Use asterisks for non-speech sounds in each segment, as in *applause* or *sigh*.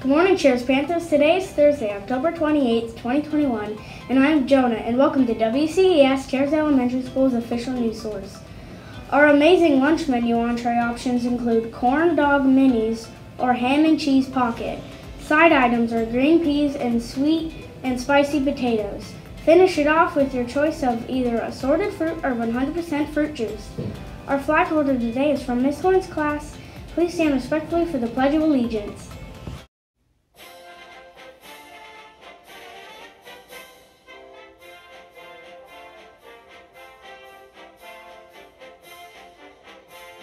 Good morning, Chaires Panthers. Today is Thursday, October 28th, 2021, and I'm Jonah, and welcome to WCES Chaires Elementary School's official news source. Our amazing lunch menu entree options include corn dog minis or ham and cheese pocket. Side items are green peas and sweet and spicy potatoes. Finish it off with your choice of either assorted fruit or 100% fruit juice. Our flag order today is from Miss Horn's class. Please stand respectfully for the Pledge of Allegiance.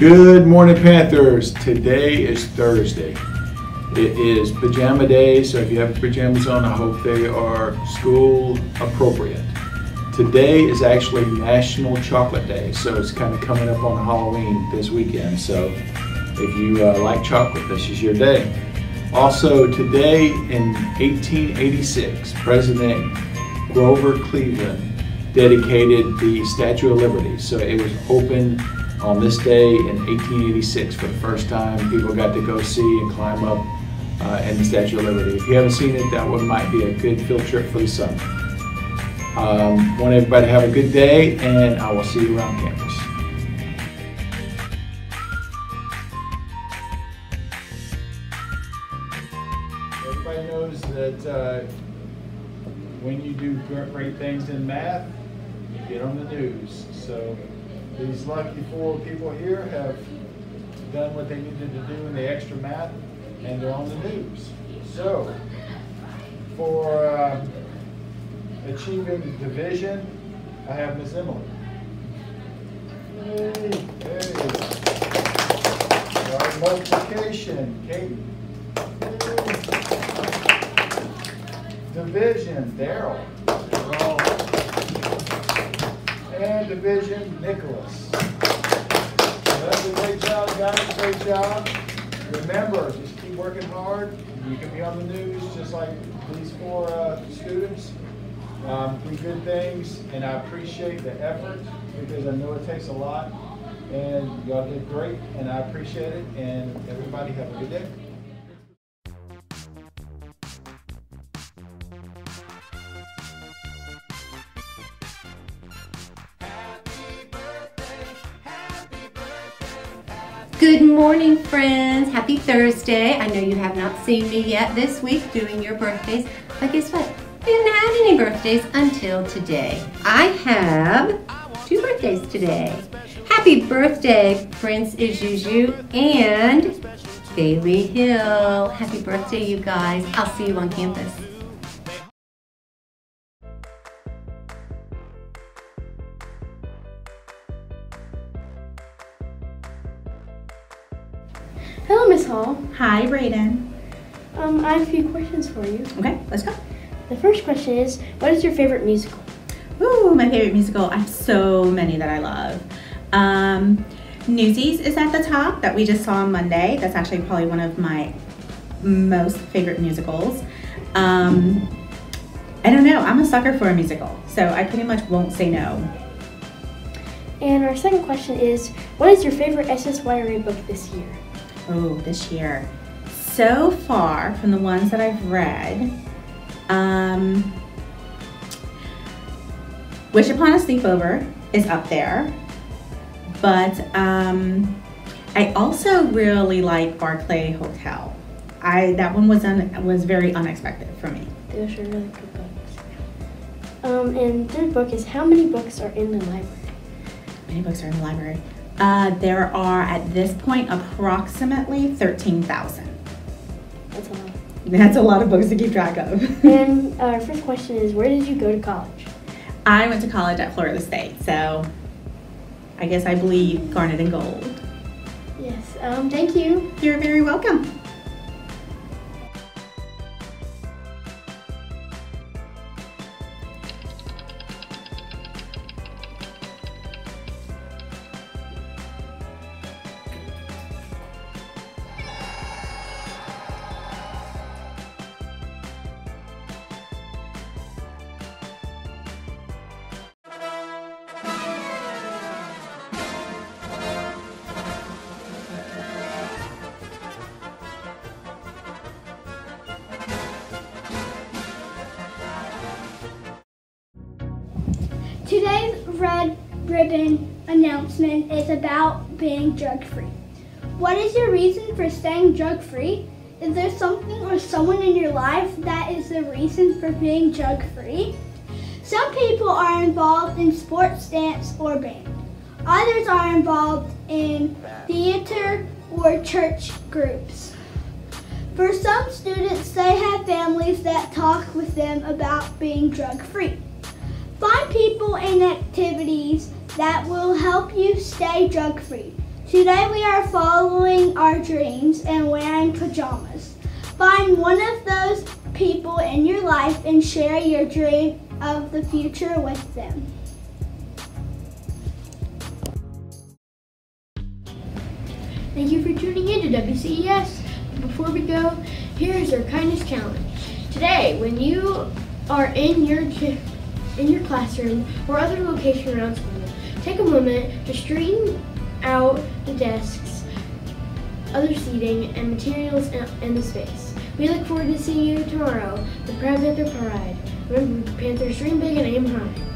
Good morning, Panthers. Today is Thursday. It is pajama day, so if you have pajamas on, I hope they are school appropriate. Today is actually National Chocolate Day, so it's kind of coming up on Halloween this weekend. So if you uh, like chocolate, this is your day. Also, today in 1886, President Grover Cleveland dedicated the Statue of Liberty. So it was opened on this day in 1886 for the first time. People got to go see and climb up uh, in the Statue of Liberty. If you haven't seen it, that one might be a good field trip for the summer. Um, want everybody to have a good day, and I will see you around campus. Everybody knows that uh, when you do great things in math, you get on the news. So these lucky four people here have done what they needed to do in the extra math, and they're on the news. So, for uh, achieving division, I have Miss Emily. Hey, hey. Our multiplication, Katie. Division, Daryl. And division, Nicholas. That's a great job, guys. Great job. Remember, just keep working hard. You can be on the news just like these four uh, students. Um, do good things, and I appreciate the effort because I know it takes a lot. And y'all did great, and I appreciate it. And everybody have a good day. Good morning, friends. Happy Thursday. I know you have not seen me yet this week doing your birthdays, but guess what? I didn't have any birthdays until today. I have two birthdays today. Happy birthday, Prince Izuzu and Bailey Hill. Happy birthday, you guys. I'll see you on campus. Hello, Hi, Brayden. Um, I have a few questions for you. Okay, let's go. The first question is, what is your favorite musical? Ooh, my favorite musical. I have so many that I love. Um, Newsies is at the top that we just saw on Monday. That's actually probably one of my most favorite musicals. Um, I don't know. I'm a sucker for a musical, so I pretty much won't say no. And our second question is, what is your favorite SSYRA book this year? Oh, this year. So far, from the ones that I've read, um, Wish Upon a Sleepover is up there. But um, I also really like Barclay Hotel. I that one was un, was very unexpected for me. Those are really good books. Um, and third book is how many books are in the library? many books are in the library? Uh, there are at this point approximately thirteen thousand. That's a lot. That's a lot of books to keep track of. and *laughs* our first question is, where did you go to college? I went to college at Florida State, so I guess I believe garnet and gold. Yes. Um, thank you. You're very welcome. Today's red ribbon announcement is about being drug free. What is your reason for staying drug free? Is there something or someone in your life that is the reason for being drug free? Some people are involved in sports, dance, or band. Others are involved in theater or church groups. For some students, they have families that talk with them about being drug free. Find people and activities that will help you stay drug free. Today we are following our dreams and wearing pajamas. Find one of those people in your life and share your dream of the future with them. Thank you for tuning in to WCES. Before we go, here is our kindness challenge. Today, when you are in your in your classroom or other location around school, take a moment to straighten out the desks, other seating, and materials in the space. We look forward to seeing you tomorrow, the Proud Panther Parade. Remember, Panthers dream big and aim high.